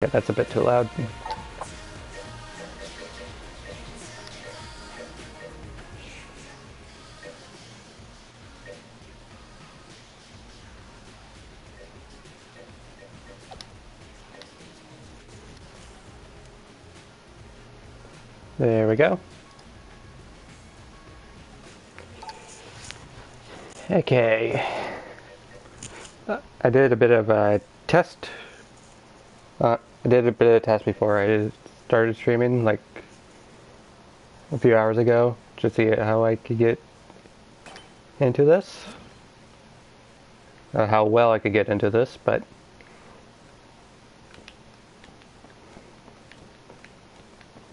Yeah, that's a bit too loud. There we go. Okay. I did a bit of a test. I did a bit of a test before I started streaming, like a few hours ago, to see how I could get into this. Uh, how well I could get into this, but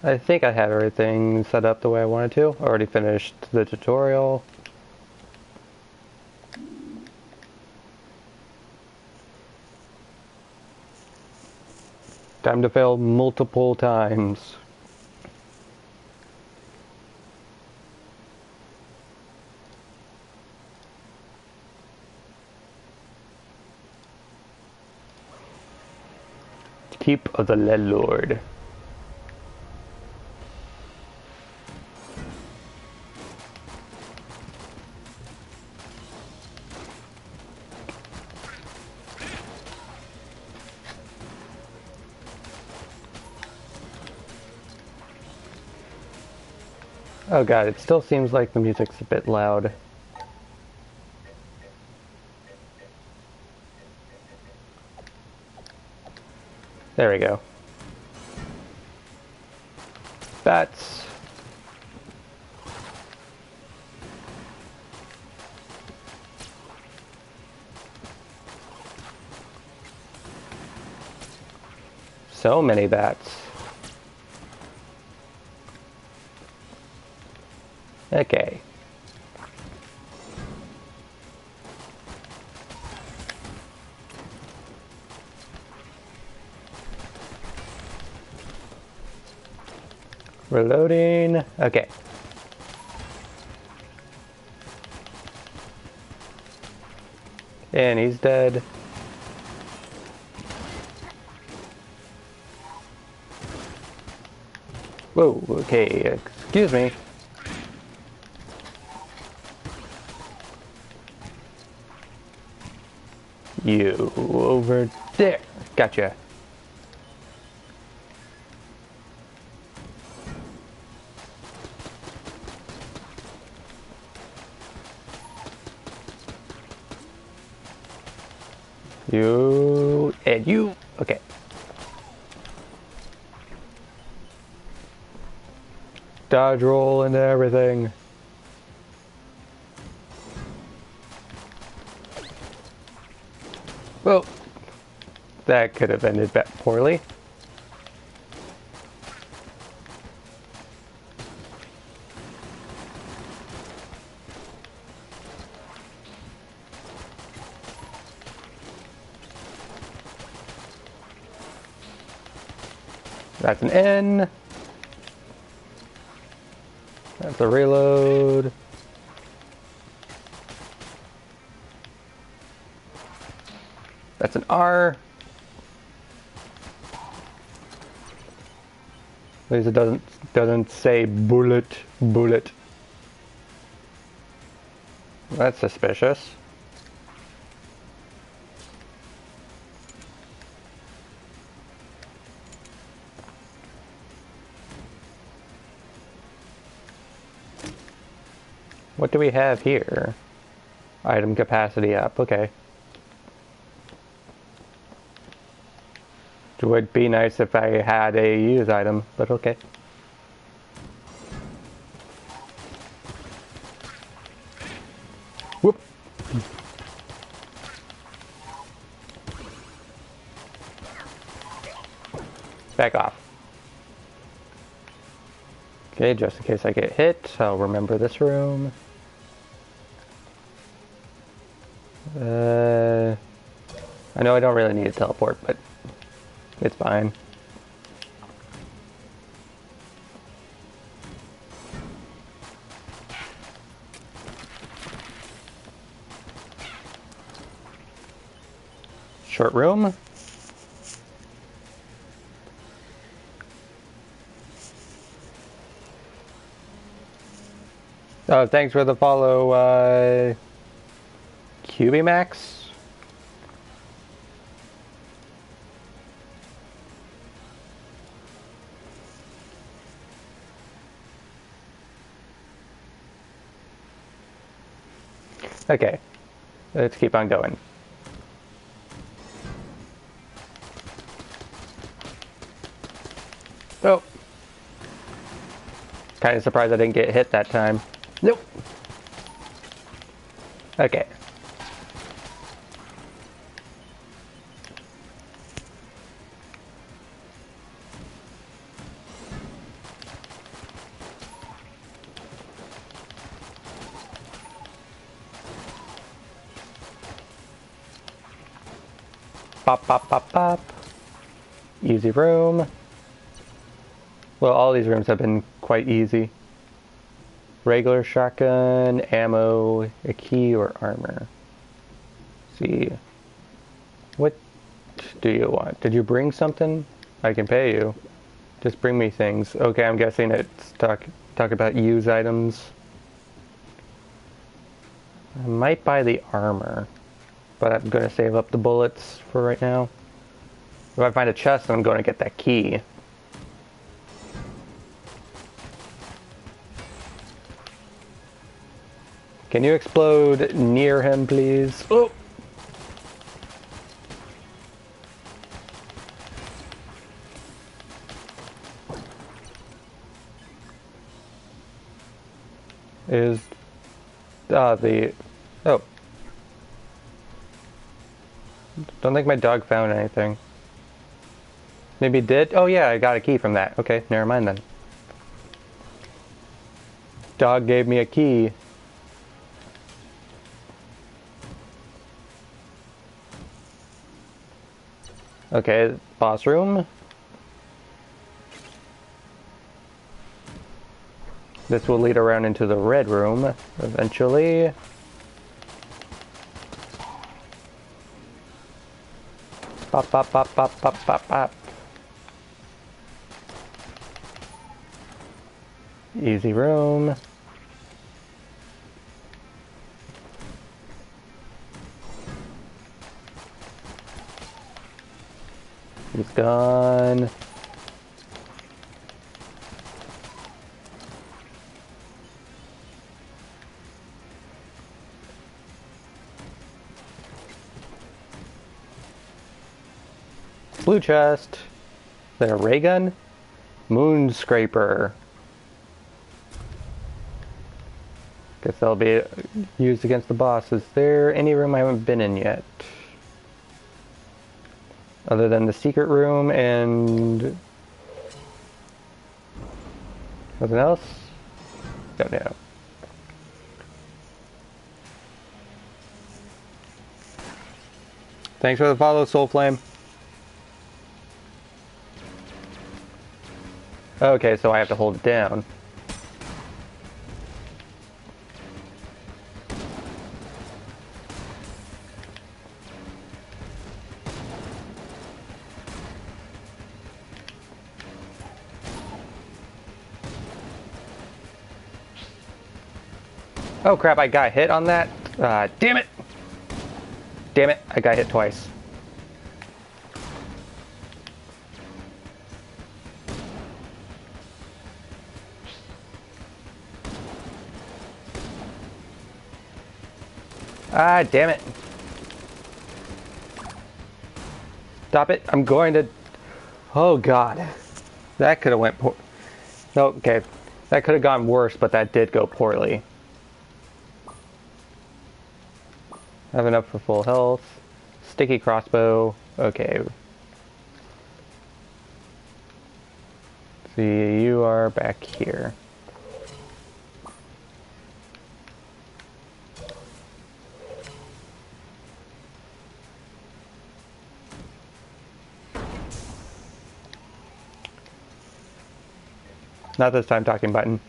I think I have everything set up the way I wanted to. I Already finished the tutorial. Time to fail multiple times. Keep of the Lord. Oh god, it still seems like the music's a bit loud. There we go. Bats. So many bats. Okay. Reloading. Okay. And he's dead. Whoa, okay, excuse me. You over there. Gotcha. You and you. Okay. Dodge roll and everything. Well, that could have ended poorly. That's an N. That's a reload. An R. At least it doesn't doesn't say bullet bullet. That's suspicious. What do we have here? Item capacity up, okay. It would be nice if I had a use item, but okay. Whoop. Back off. Okay, just in case I get hit, I'll remember this room. Uh, I know I don't really need a teleport, but it's fine. Short room. Oh, thanks for the follow, uh, QB Max. Okay, let's keep on going. Oh. Kind of surprised I didn't get hit that time. Nope. Okay. Pop, pop, pop, pop. Easy room. Well, all these rooms have been quite easy. Regular shotgun, ammo, a key, or armor. Let's see. What do you want? Did you bring something? I can pay you. Just bring me things. Okay, I'm guessing it's talk talk about use items. I might buy the armor, but I'm gonna save up the bullets for right now. If I find a chest, I'm going to get that key. Can you explode near him, please? Oh! Is uh, the oh don't think my dog found anything. Maybe did? Oh yeah, I got a key from that. Okay, never mind then. Dog gave me a key. Okay, boss room. This will lead around into the red room eventually. Pop, pop, pop, pop, pop, pop, pop. Easy room. He's gone. Blue chest. That a ray gun? Moon scraper. Guess that'll be used against the boss. Is there any room I haven't been in yet? Other than the secret room and... Nothing else? Don't know. Thanks for the follow, Soul Flame. Okay, so I have to hold it down. Oh crap, I got hit on that. Uh, damn it! Damn it, I got hit twice. Ah, damn it. Stop it. I'm going to... Oh, God. That could have went poor... Okay. That could have gone worse, but that did go poorly. I Have enough for full health. Sticky crossbow. Okay. See, you are back here. Not this time talking button.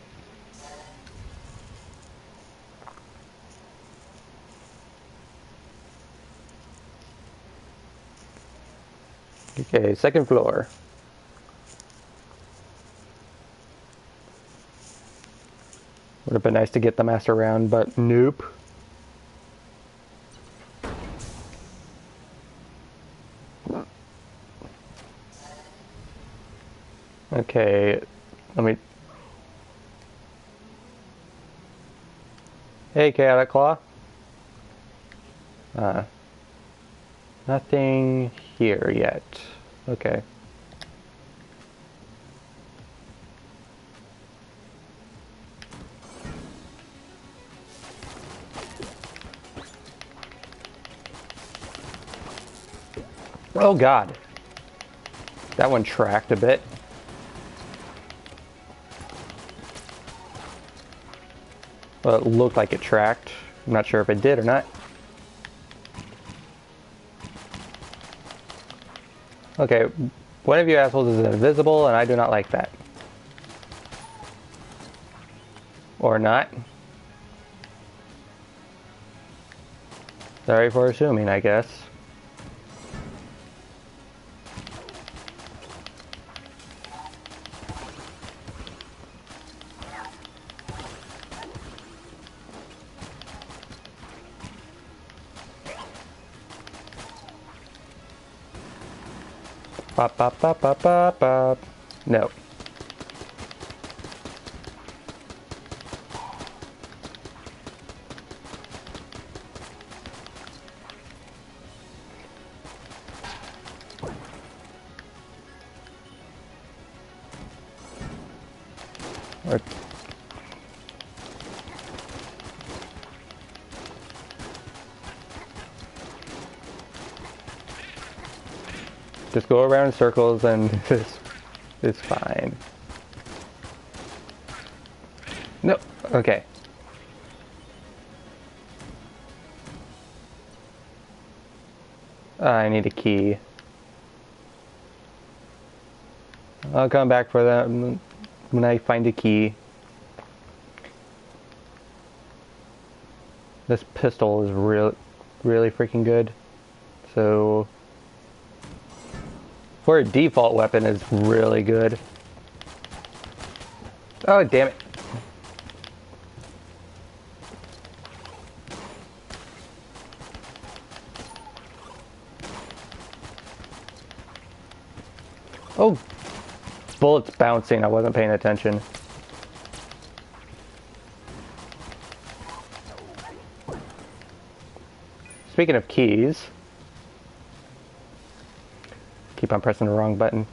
Okay, second floor. Would have been nice to get the master round, but nope. Okay, let me... Hey, Chaotic Claw. Uh, nothing here yet. Okay. Oh god. That one tracked a bit. Well, it looked like it tracked. I'm not sure if it did or not. Okay, one of you assholes is invisible, and I do not like that. Or not. Sorry for assuming, I guess. Bop, bop, bop, bop, bop, bop. No. Or Just go around in circles and it's, it's fine. No, okay. I need a key. I'll come back for that when I find a key. This pistol is real, really freaking good. So a default weapon is really good. Oh, damn it. Oh, bullets bouncing. I wasn't paying attention. Speaking of keys, Keep on pressing the wrong button.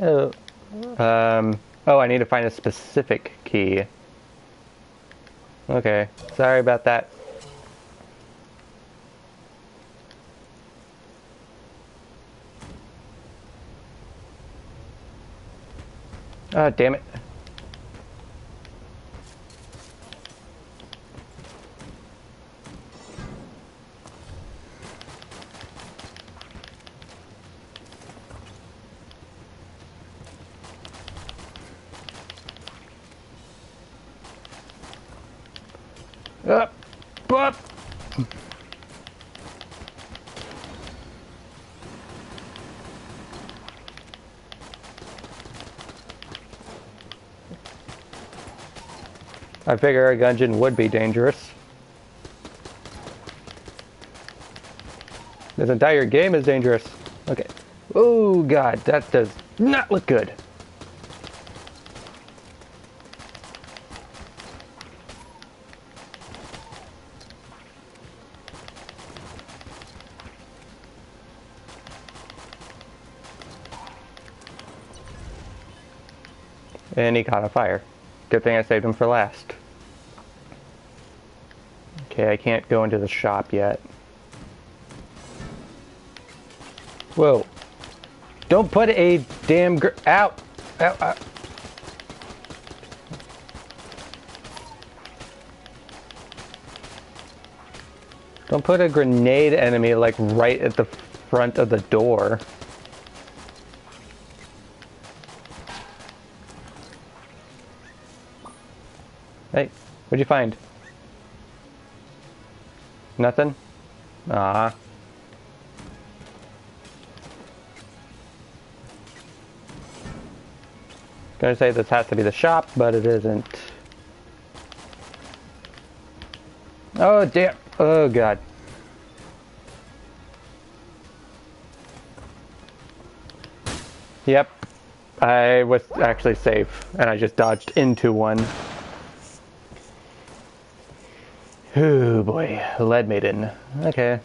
Oh, um, oh, I need to find a specific key. Okay, sorry about that. Oh, damn it. Up, up. I figure a gungeon would be dangerous. This entire game is dangerous. Okay. Oh god, that does not look good. And he caught a fire. Good thing I saved him for last. Okay, I can't go into the shop yet. Whoa. Don't put a damn gr- out. Ow. Don't put a grenade enemy like right at the front of the door. Hey, what'd you find? Nothing? Ah. gonna say this has to be the shop, but it isn't. Oh damn! Oh god. Yep. I was actually safe, and I just dodged into one. Oh boy, lead maiden. Okay,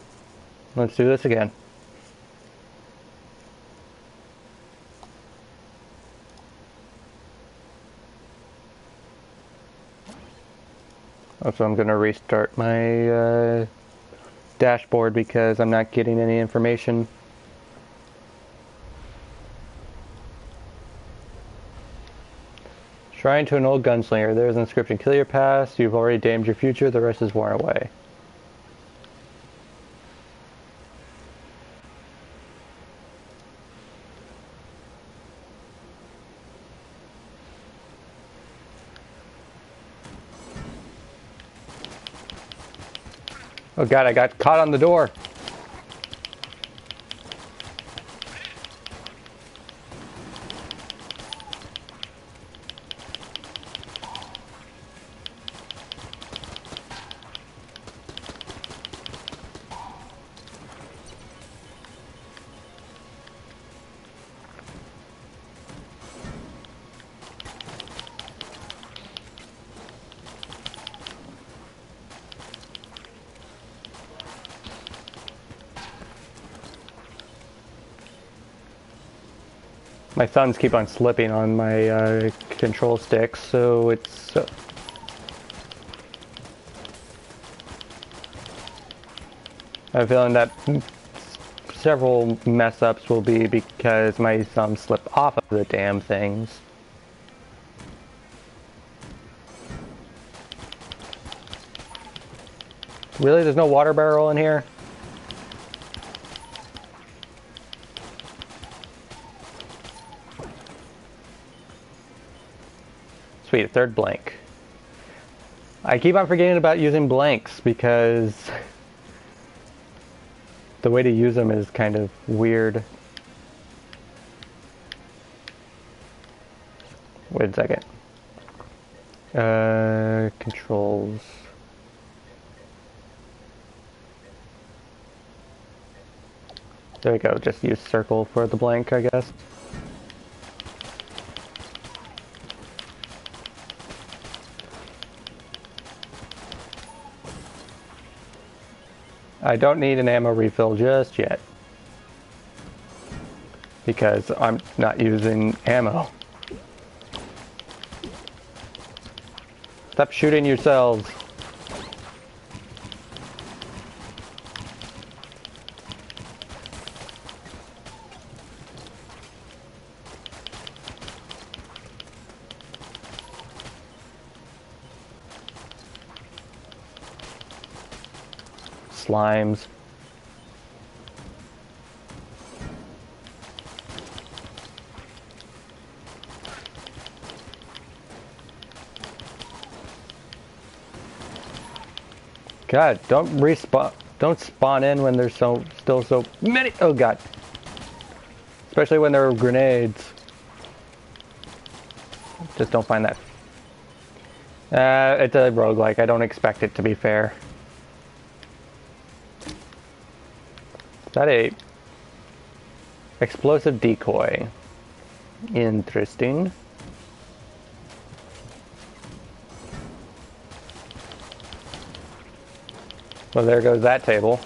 let's do this again. Also, I'm going to restart my uh, dashboard because I'm not getting any information. Shrine to an old gunslinger. There's an inscription. Kill your past. You've already damned your future. The rest is worn away. Oh god, I got caught on the door. Thumbs keep on slipping on my uh, control sticks, so it's... Uh, I have a feeling that several mess ups will be because my thumbs slip off of the damn things. Really? There's no water barrel in here? Sweet, third blank. I keep on forgetting about using blanks because the way to use them is kind of weird. Wait a second. Uh, controls. There we go, just use circle for the blank, I guess. I don't need an ammo refill just yet. Because I'm not using ammo. Stop shooting yourselves. God, don't respawn. Don't spawn in when there's so still so many. Oh God. Especially when there are grenades. Just don't find that. Uh, it's a roguelike. I don't expect it to be fair. That a explosive decoy? Interesting. Well, there goes that table.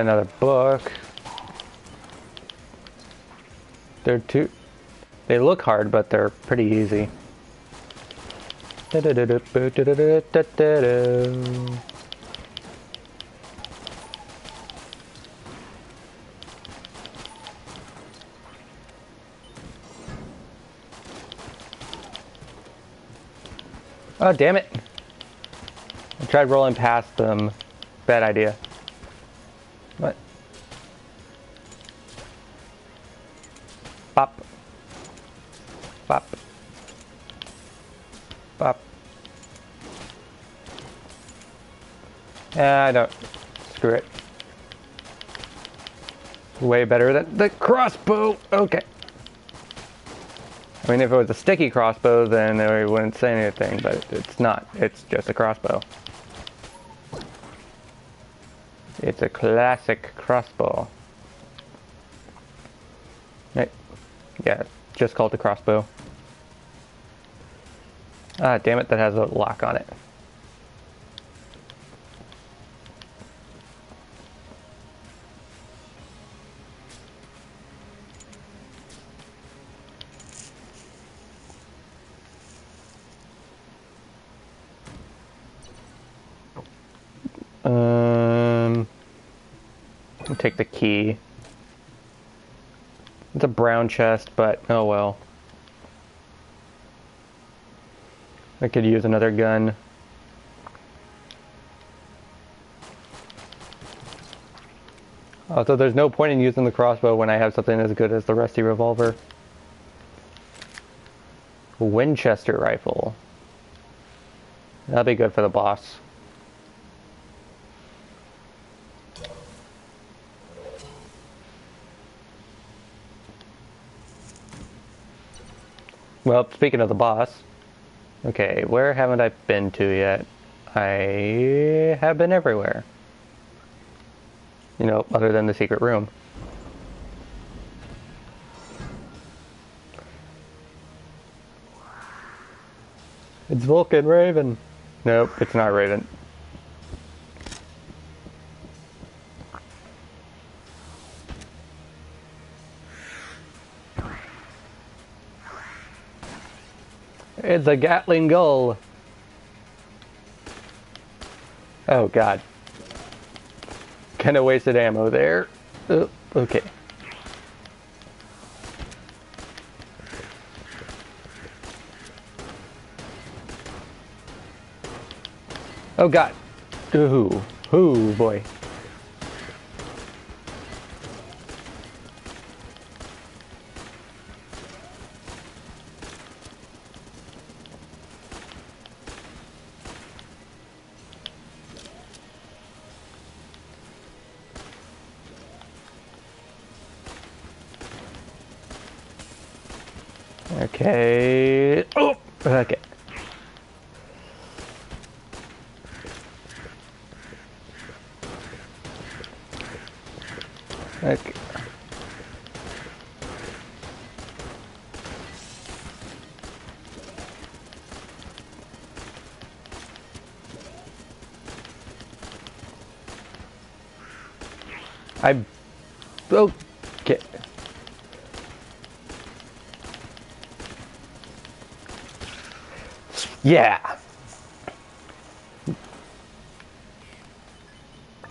Another book. They're too... They look hard, but they're pretty easy. Oh, damn it. I tried rolling past them. Bad idea. What? Pop. Pop. Pop. Yeah, I don't. Screw it. Way better than the crossbow. Okay. I mean, if it was a sticky crossbow, then I wouldn't say anything, but it's not. It's just a crossbow. It's a classic crossbow. Right. Yeah, just called the crossbow. Ah, damn it, that has a lock on it. Take the key. It's a brown chest, but oh well. I could use another gun. Also, there's no point in using the crossbow when I have something as good as the rusty revolver. Winchester rifle. That'll be good for the boss. Well, speaking of the boss, okay, where haven't I been to yet? I have been everywhere. You know, other than the secret room. It's Vulcan Raven. Nope, it's not Raven. It's a Gatling gull. Oh god. Kinda wasted ammo there. Oh, okay. Oh god. Ooh. Ooh boy. Yeah.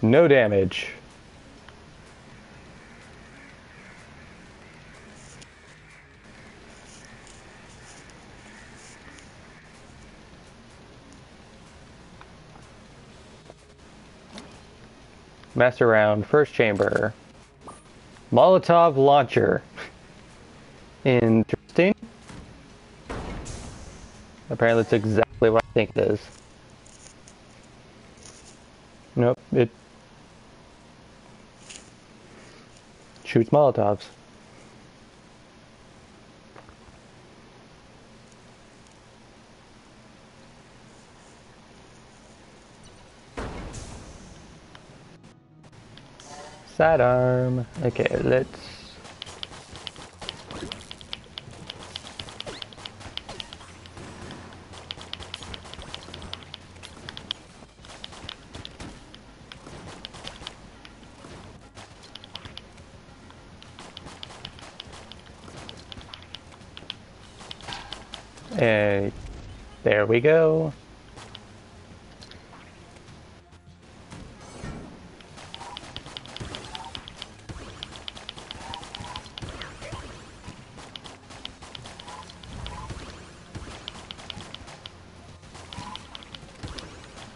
No damage. Mess around. First chamber. Molotov launcher. Interesting. Apparently that's exactly what I think it is. Nope, it shoots Molotovs. Sidearm. Okay, let's we go.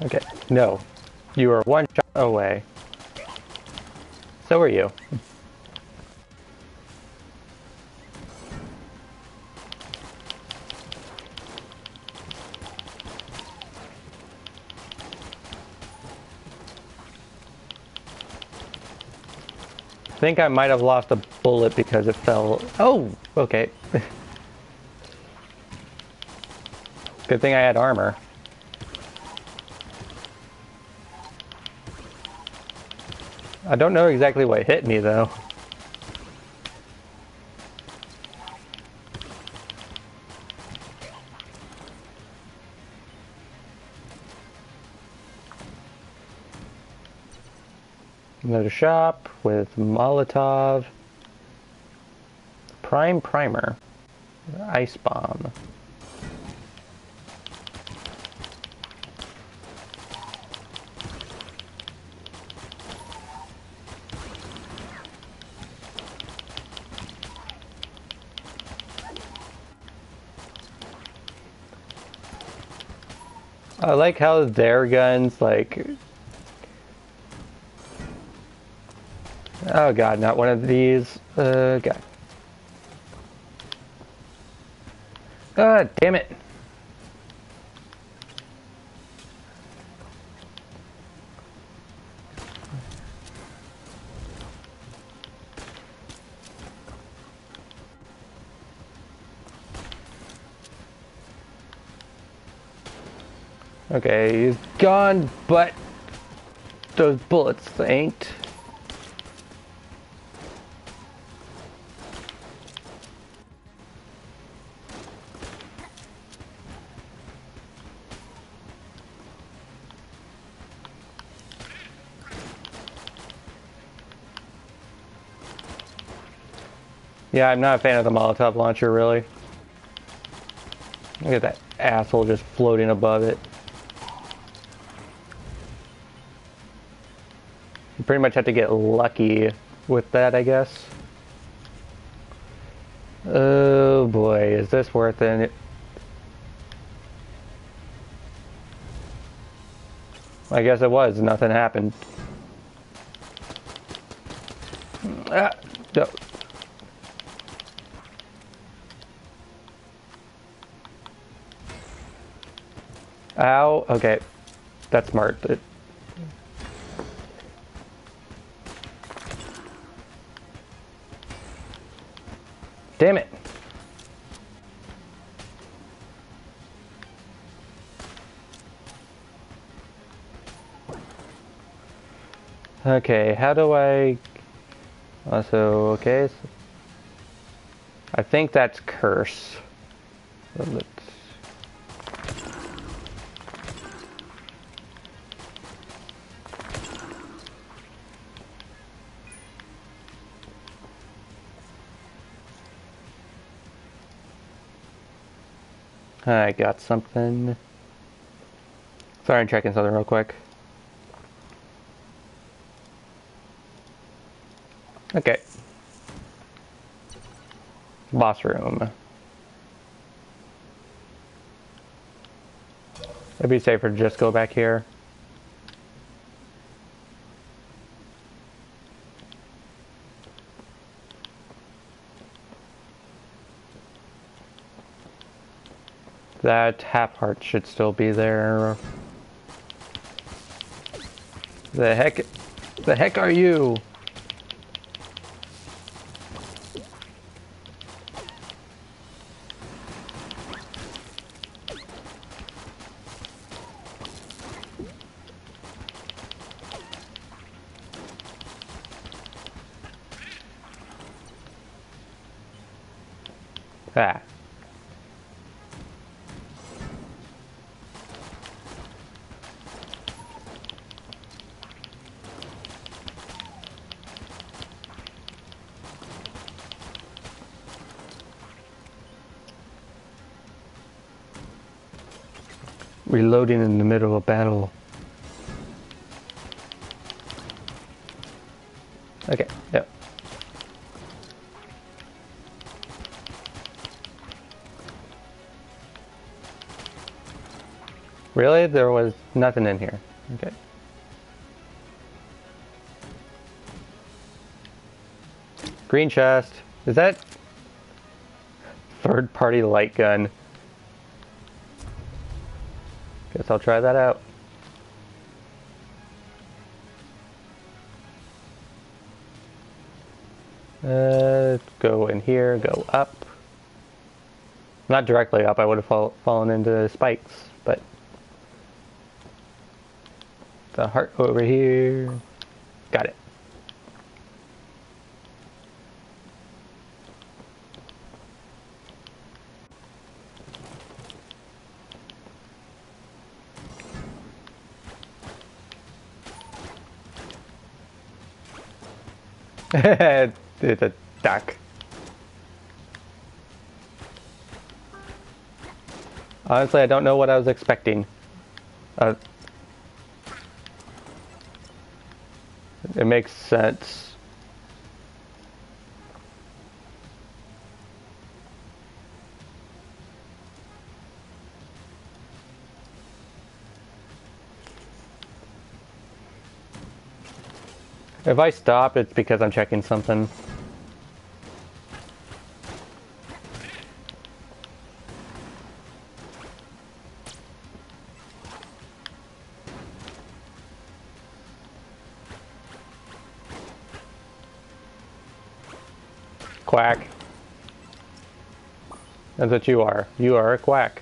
Okay, no. You are one shot away. So are you. Think I might have lost a bullet because it fell. Oh, okay. Good thing I had armor. I don't know exactly what hit me though. Another shop with Molotov. Prime Primer. Ice Bomb. I like how their guns, like... Oh god, not one of these. Uh, god. Ah, damn it. Okay, he's gone, but those bullets ain't. Yeah, I'm not a fan of the Molotov launcher, really. Look at that asshole just floating above it. You pretty much have to get lucky with that, I guess. Oh boy, is this worth it? I guess it was. Nothing happened. Ah, no. Okay. That's smart. It, Damn it. Okay, how do I... Also, okay. So I think that's curse. I got something. Sorry, I'm checking something real quick. Okay. Boss room. It'd be safer to just go back here. That half heart should still be there. The heck, the heck are you? Ah. Reloading in the middle of battle. Okay, yep. Really? There was nothing in here. Okay. Green chest. Is that third party light gun? Guess I'll try that out. Uh, go in here, go up. Not directly up, I would have fall, fallen into spikes, but the heart over here. Got it. It's a duck. Honestly, I don't know what I was expecting. Uh, it makes sense. If I stop, it's because I'm checking something. Quack. That's what you are. You are a quack.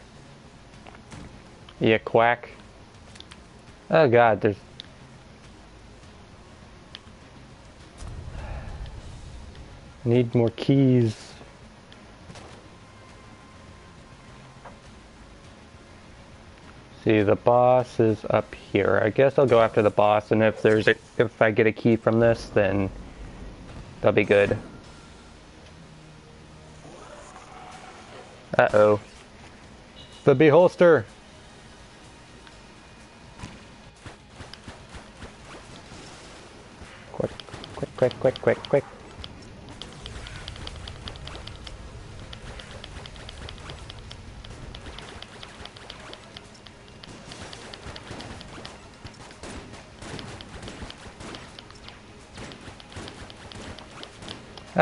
You quack. Oh god, there's Need more keys. See, the boss is up here. I guess I'll go after the boss, and if there's a, if I get a key from this, then that'll be good. Uh-oh. The beholster! Quick, quick, quick, quick, quick, quick.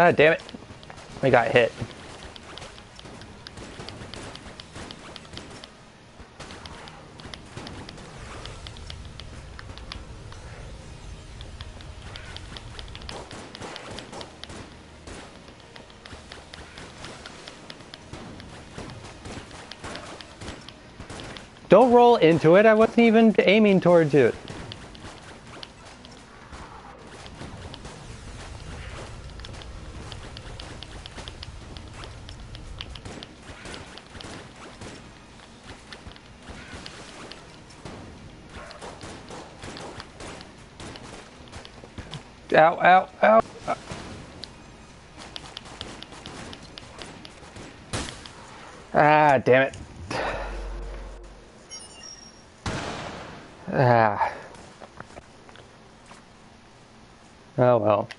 Ah, damn it. I got hit. Don't roll into it, I wasn't even aiming towards it. Ow, ow, ow. Ah, damn it. Ah. Oh well.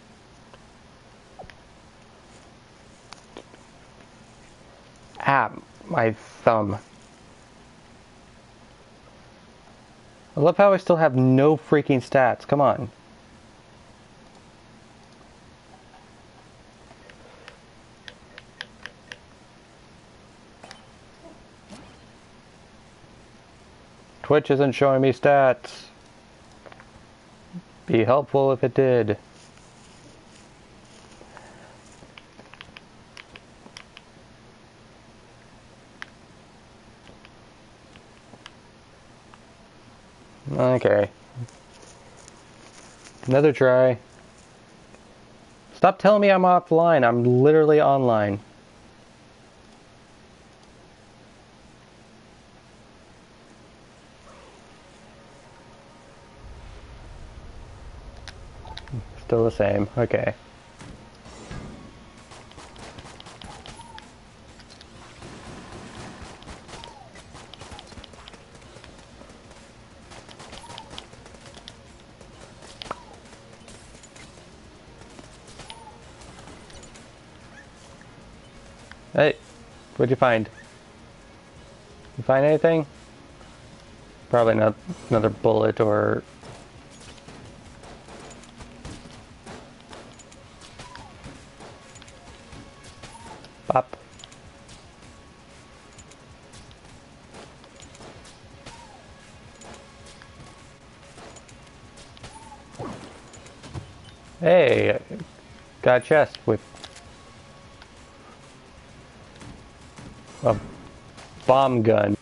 Ah, my thumb. I love how I still have no freaking stats. Come on. Twitch isn't showing me stats. Be helpful if it did. Okay. Another try. Stop telling me I'm offline. I'm literally online. Still the same. Okay. Hey, what'd you find? You find anything? Probably not another bullet or Hey, got a chest with a bomb gun.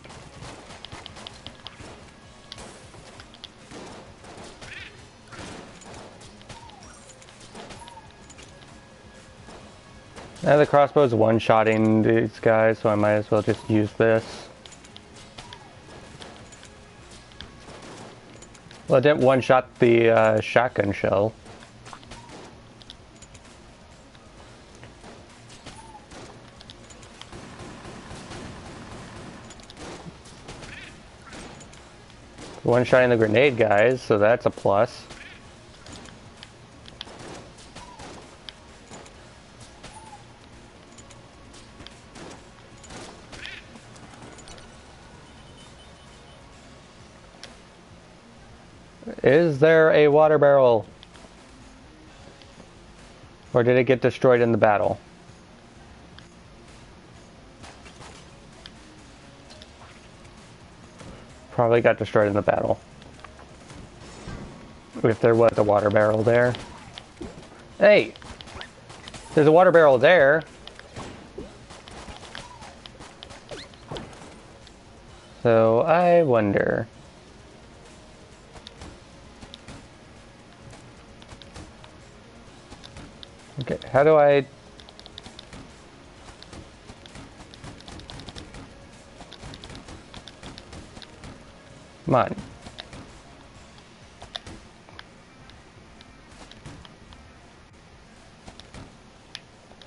Now the crossbow's one-shotting these guys, so I might as well just use this. Well, I didn't one-shot the uh, shotgun shell. One-shotting the grenade guys, so that's a plus. Is there a water barrel? Or did it get destroyed in the battle? Probably got destroyed in the battle. If there was a water barrel there. Hey! There's a water barrel there. So I wonder. Okay, how do I... On.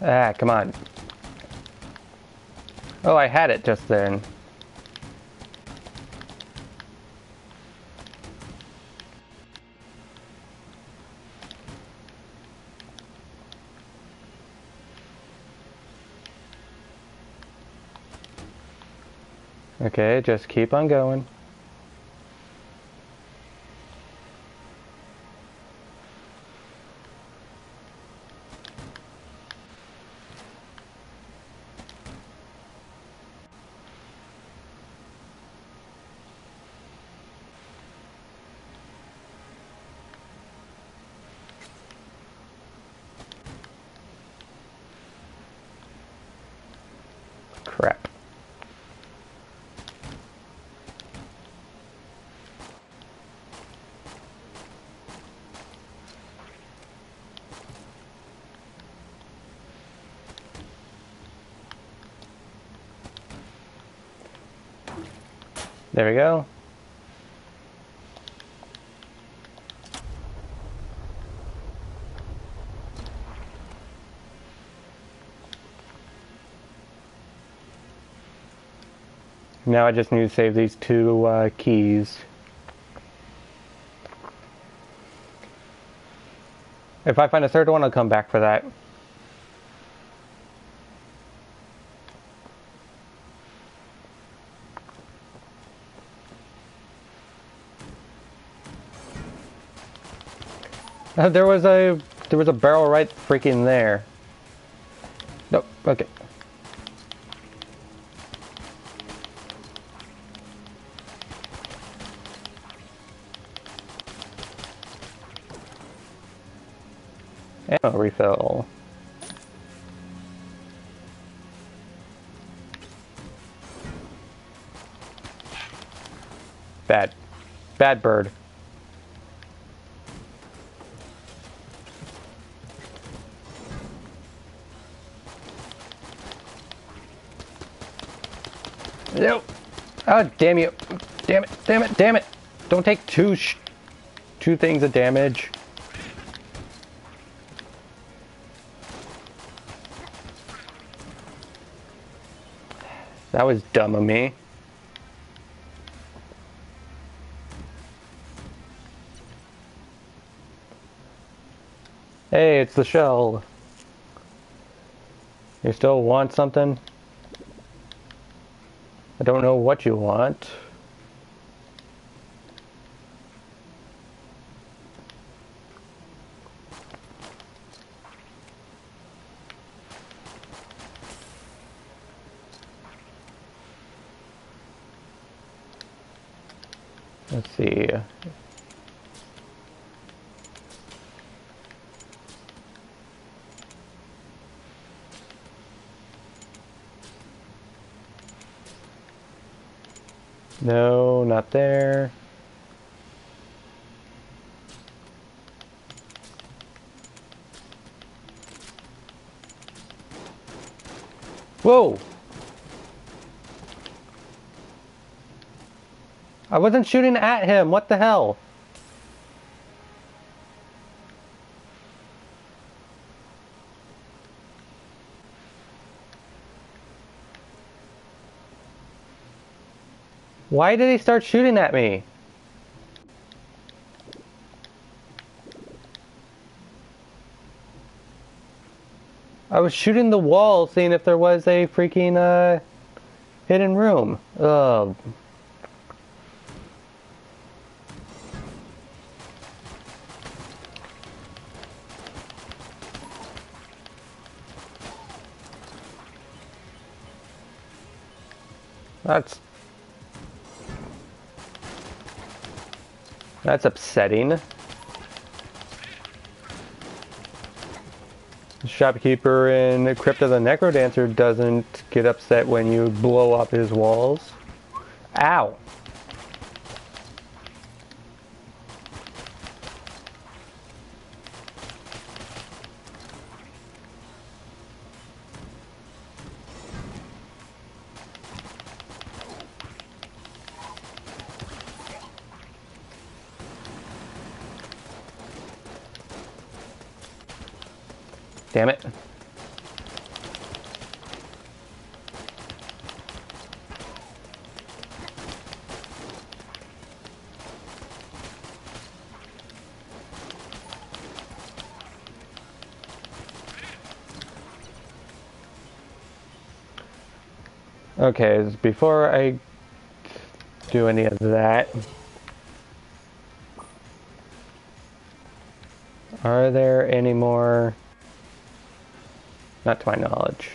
Ah, come on. Oh, I had it just then. Okay, just keep on going. Crap. There we go. Now I just need to save these two uh, keys. If I find a third one, I'll come back for that. Uh, there was a there was a barrel right freaking there. Nope. Okay. Ammo refill. Bad. Bad bird. Nope. Oh, damn you. Damn it, damn it, damn it. Don't take two two things of damage. That was dumb of me. Hey, it's the shell. You still want something? I don't know what you want. Let's see. No, not there. Whoa! I wasn't shooting at him. What the hell? Why did he start shooting at me? I was shooting the wall, seeing if there was a freaking uh, hidden room. Ugh. That's that's upsetting. Shopkeeper in Crypt of the Necrodancer doesn't get upset when you blow up his walls. Ow! Damn it. Okay, before I do any of that, are there any more not to my knowledge.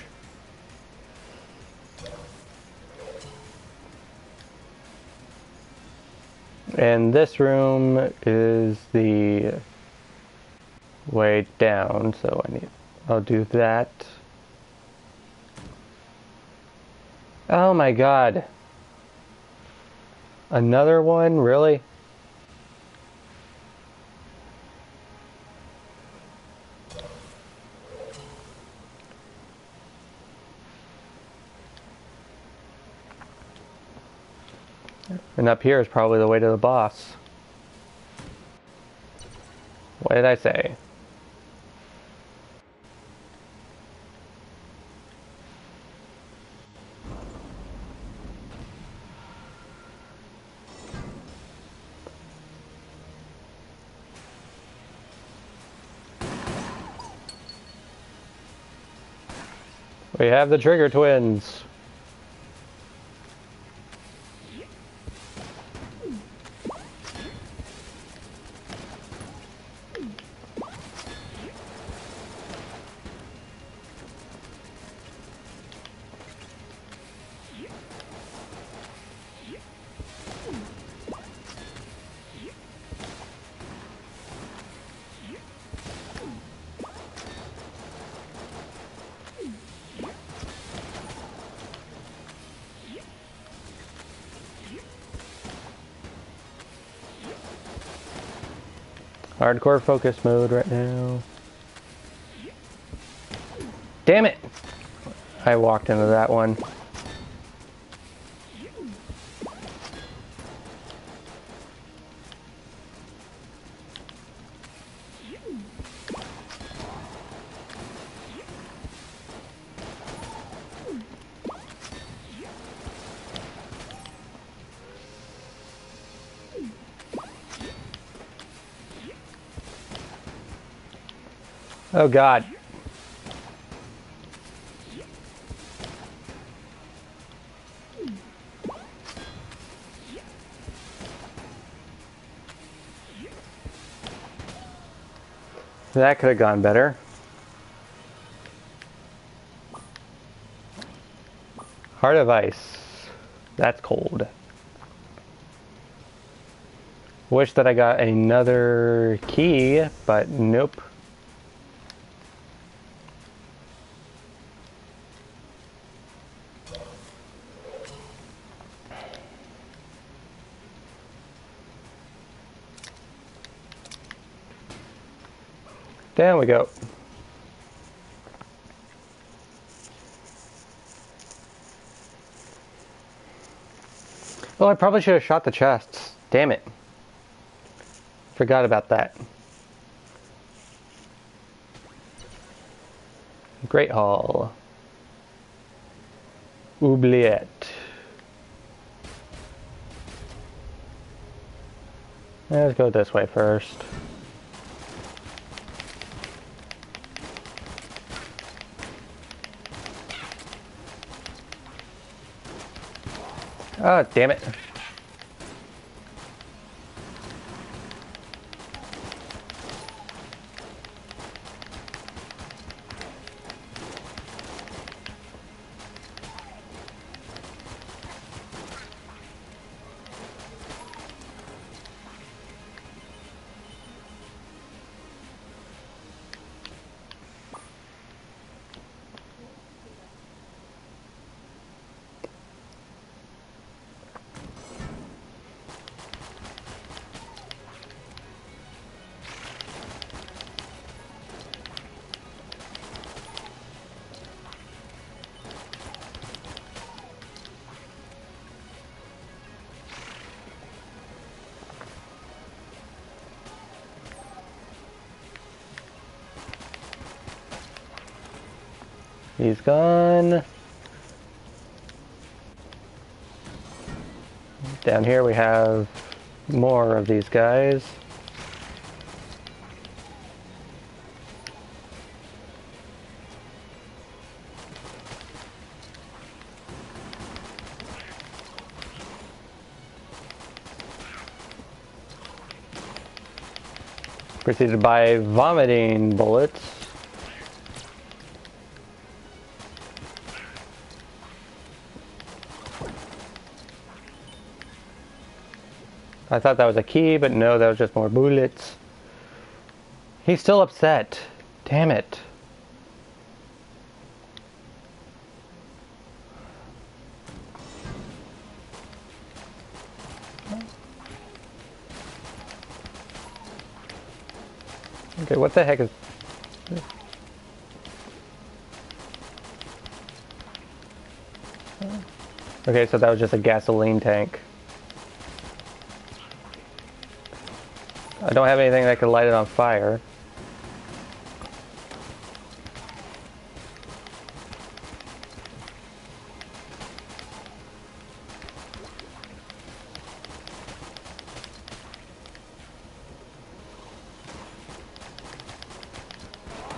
And this room is the way down, so I need, I'll do that. Oh my god. Another one? Really? And up here is probably the way to the boss. What did I say? We have the Trigger Twins. Hardcore focus mode right now. Damn it! I walked into that one. Oh god. That could have gone better. Heart of Ice. That's cold. Wish that I got another key, but nope. There we go. Well, I probably should have shot the chests. Damn it. Forgot about that. Great Hall. Oubliette. Let's go this way first. Oh, damn it. He's gone. Down here we have more of these guys. Preceded by vomiting bullets. I thought that was a key, but no, that was just more bullets. He's still upset. Damn it. Okay, what the heck is... Okay, so that was just a gasoline tank. I don't have anything that can light it on fire.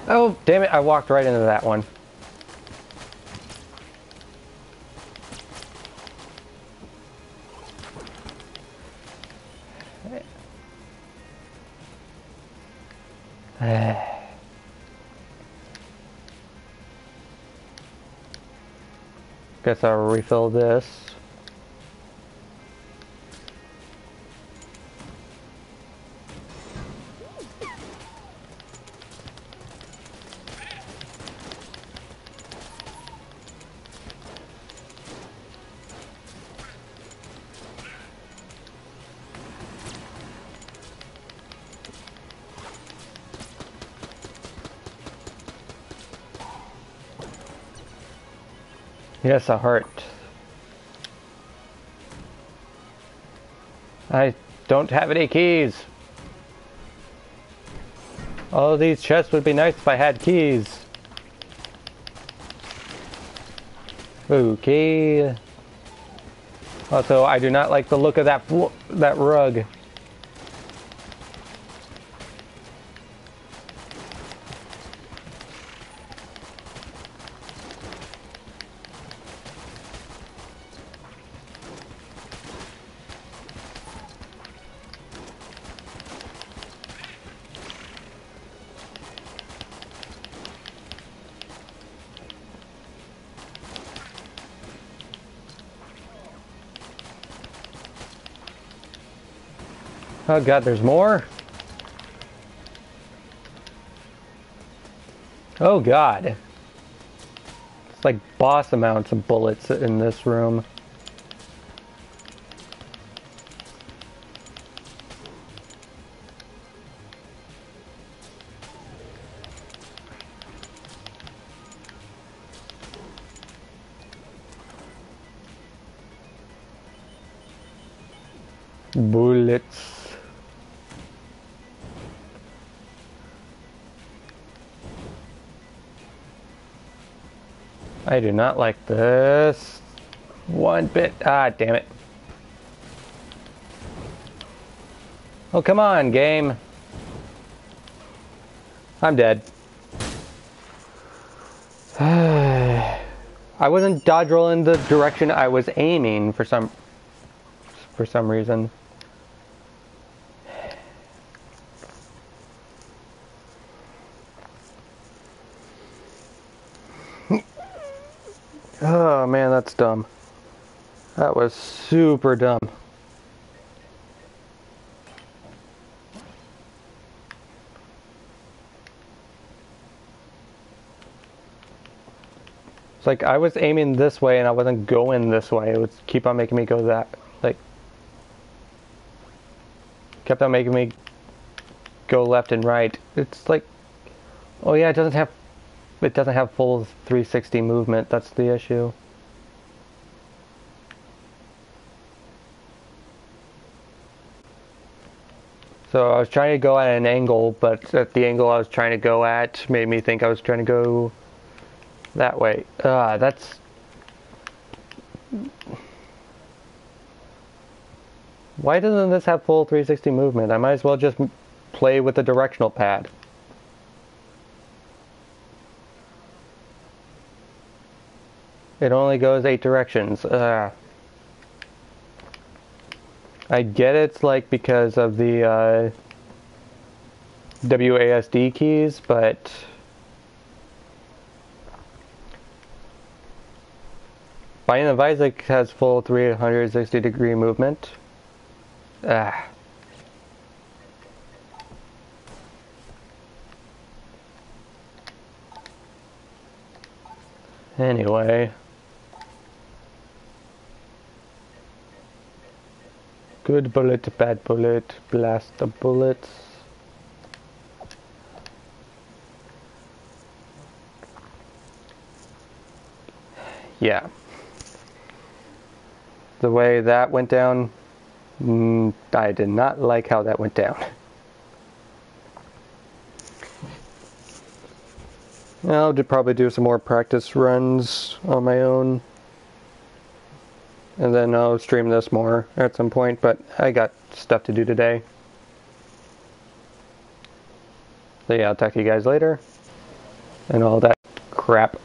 Oh, damn it, I walked right into that one. Guess I'll refill this. Yes, a heart. I don't have any keys. All these chests would be nice if I had keys. Okay. Also, I do not like the look of that that rug. Oh god, there's more? Oh god. It's like boss amounts of bullets in this room. Do not like this one bit. Ah, damn it. Oh, come on, game. I'm dead. I wasn't dodge rolling the direction I was aiming for some for some reason. Oh man, that's dumb. That was super dumb. It's like I was aiming this way and I wasn't going this way. It would keep on making me go that like kept on making me go left and right. It's like oh yeah, it doesn't have it doesn't have full 360 movement, that's the issue. So I was trying to go at an angle, but at the angle I was trying to go at made me think I was trying to go that way. Ah, uh, that's... Why doesn't this have full 360 movement? I might as well just play with the directional pad. It only goes eight directions. Uh, I get it's like because of the uh, WASD keys, but Binding of Isaac has full 360 degree movement. Ah. Anyway. Good bullet, bad bullet, blast the bullets. Yeah. The way that went down, mm, I did not like how that went down. I'll probably do some more practice runs on my own and then I'll stream this more at some point, but I got stuff to do today. So yeah, I'll talk to you guys later, and all that crap.